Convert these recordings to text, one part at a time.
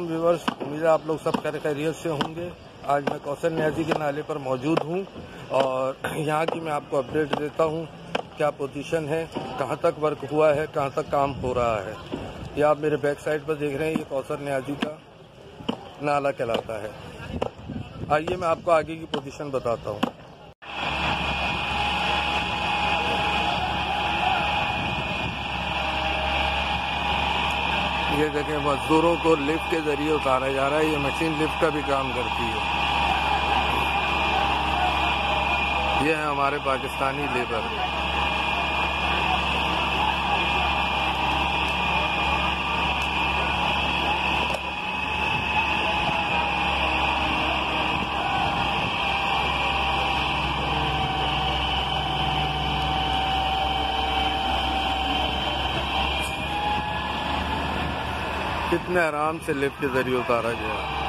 علیکم ویورز امید ہے آپ لوگ سب خیر خیریت سے ہوں گے. آج میں کوثر نیازی کے نالے پر موجود ہوں اور یہاں کی میں آپ کو اپڈیٹ دیتا ہوں کیا پوزیشن ہے، کہاں تک ورک ہوا ہے، کہاں تک کام ہو رہا ہے. یہ آپ میرے بیک سائڈ پر دیکھ رہے ہیں، یہ کوثر نیازی کا نالا کہلاتا ہے. آئیے میں آپ کو آگے کی پوزیشن بتاتا ہوں. یہ دیکھیں، مزدوروں کو لفٹ کے ذریعے اتارا جا رہا ہے۔ یہ مشین لفٹ کا بھی کام کرتی ہے۔ یہ ہے ہمارے پاکستانی لیبر کتنے آرام سے لفٹ کے ذریعے اتارا گیا۔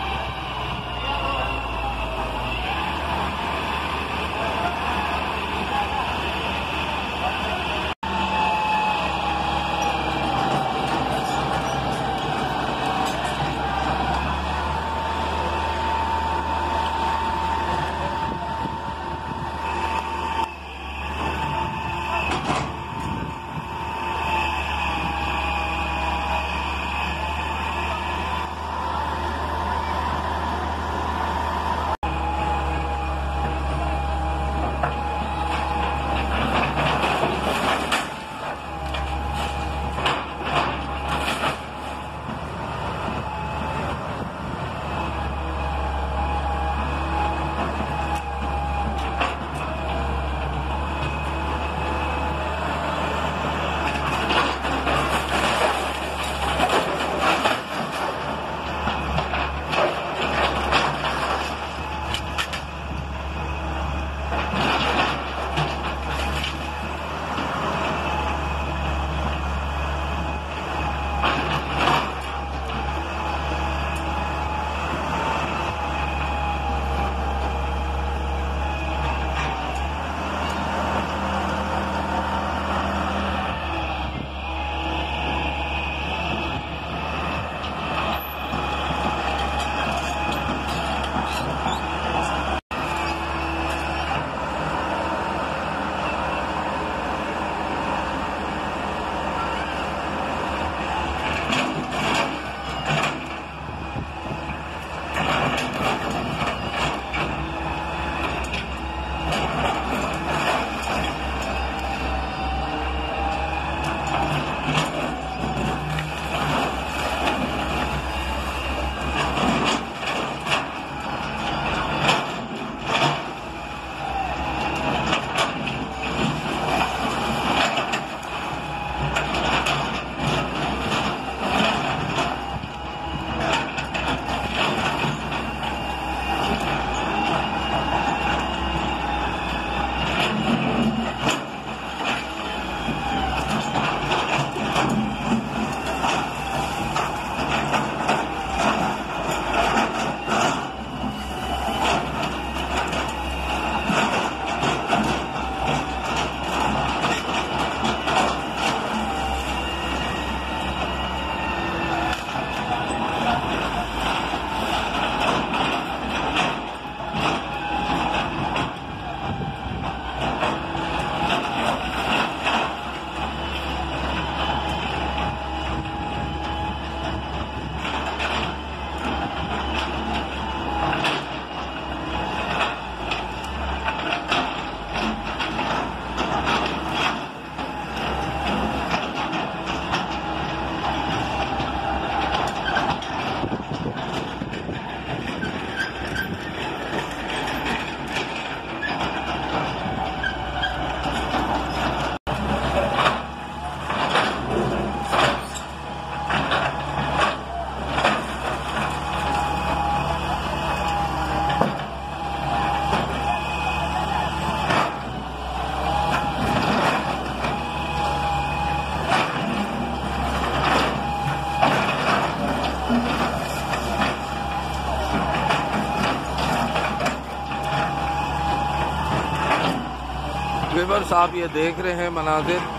ویورس آپ یہ دیکھ رہے ہیں مناظر۔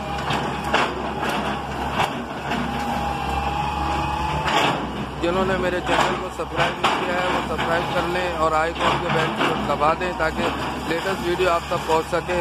جنہوں نے میرے چینل کو سبسکرائب نہیں کیا ہے، وہ سبسکرائب کر لیں اور آئی کون کے بیل کو دبا دیں تاکہ لیٹسٹ ویڈیو آپ تک پہنچ سکے۔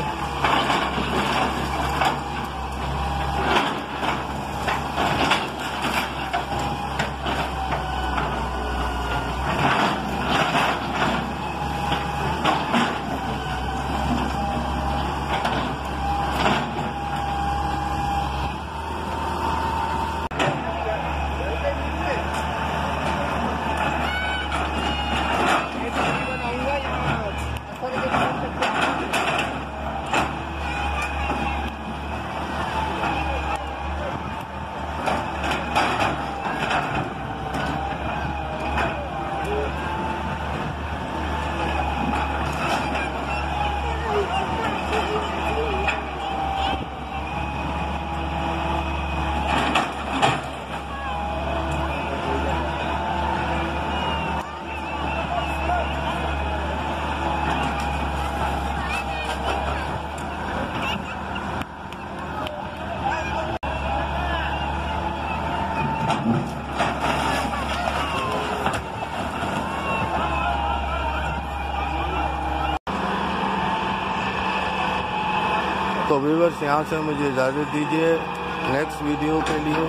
تو ویورس یہاں سے مجھے اجازت دیجیے نیکسٹ ویڈیو کے لیے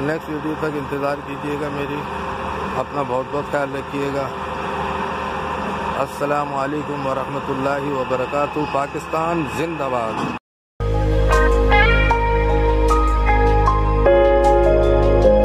نیکسٹ ویڈیو تک انتظار کیجیے گا میری اپنا بہت بہت خیال رکھیے گا السلام علیکم ورحمۃ اللہ وبرکاتہ پاکستان زندہ باد